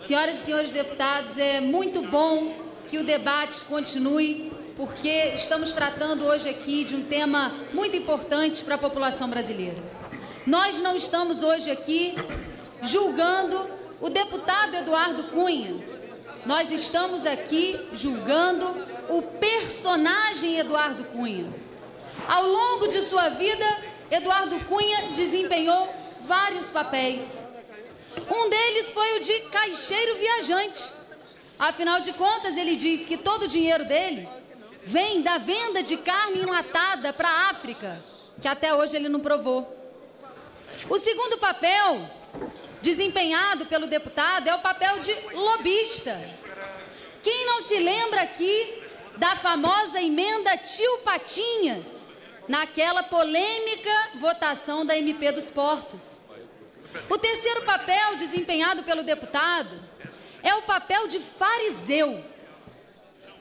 Senhoras e senhores deputados, é muito bom que o debate continue, porque estamos tratando hoje aqui de um tema muito importante para a população brasileira. Nós não estamos hoje aqui julgando o deputado Eduardo Cunha. Nós estamos aqui julgando o personagem Eduardo Cunha. Ao longo de sua vida, Eduardo Cunha desempenhou vários papéis. Um deles foi o de caixeiro viajante. Afinal de contas, ele diz que todo o dinheiro dele vem da venda de carne enlatada para a África, que até hoje ele não provou. O segundo papel desempenhado pelo deputado é o papel de lobista. Quem não se lembra aqui da famosa emenda Tio Patinhas, naquela polêmica votação da MP dos Portos? O terceiro papel desempenhado pelo deputado é o papel de fariseu,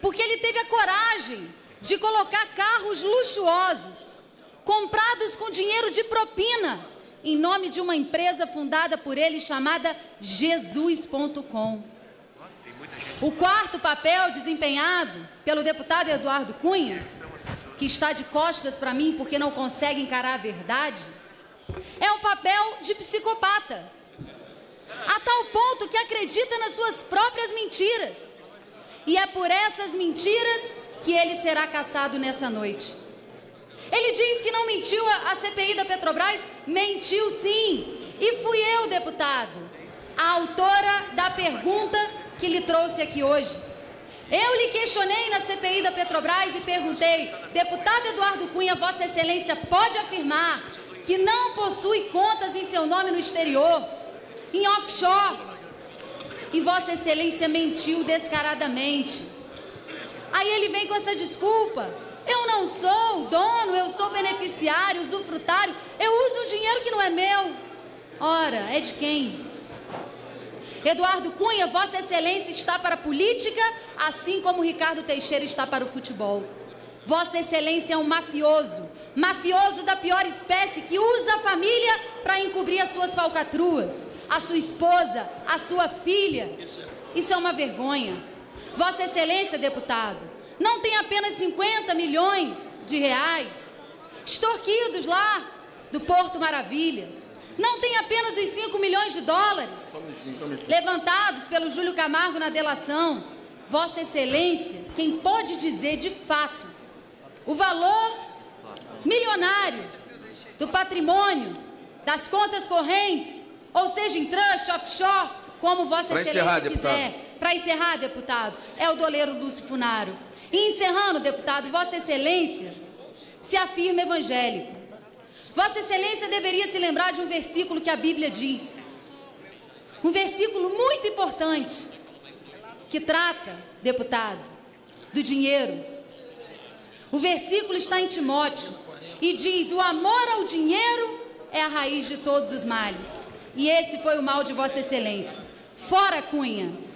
porque ele teve a coragem de colocar carros luxuosos, comprados com dinheiro de propina, em nome de uma empresa fundada por ele chamada Jesus.com. O quarto papel desempenhado pelo deputado Eduardo Cunha, que está de costas para mim porque não consegue encarar a verdade, é o papel de psicopata. A tal ponto que acredita nas suas próprias mentiras. E é por essas mentiras que ele será caçado nessa noite. Ele diz que não mentiu a, CPI da Petrobras, mentiu sim. E fui eu, deputado, a autora da pergunta que lhe trouxe aqui hoje. Eu lhe questionei na CPI da Petrobras e perguntei, deputado Eduardo Cunha, Vossa Excelência pode afirmar que não possui contas em seu nome no exterior, em offshore. E Vossa Excelência mentiu descaradamente. Aí ele vem com essa desculpa. Eu não sou dono, eu sou beneficiário, usufrutário, eu uso o dinheiro que não é meu. Ora, é de quem? Eduardo Cunha, Vossa Excelência está para a política, assim como Ricardo Teixeira está para o futebol. Vossa Excelência é um mafioso, mafioso da pior espécie que usa a família para encobrir as suas falcatruas, a sua esposa, a sua filha. Isso é uma vergonha. Vossa Excelência, deputado, não tem apenas 50 milhões de reais extorquidos lá do Porto Maravilha. Não tem apenas os 5 milhões de dólares levantados pelo Júlio Camargo na delação. Vossa Excelência, quem pode dizer de fato o valor milionário do patrimônio, das contas correntes, ou seja, em trust, offshore, como Vossa pra Excelência encerrar, quiser. Para encerrar, deputado, é o doleiro Lúcio Funaro. E encerrando, deputado, Vossa Excelência se afirma evangélico. Vossa Excelência deveria se lembrar de um versículo que a Bíblia diz. Um versículo muito importante que trata, deputado, do dinheiro o versículo está em Timóteo e diz: O amor ao dinheiro é a raiz de todos os males. E esse foi o mal de Vossa Excelência. Fora Cunha.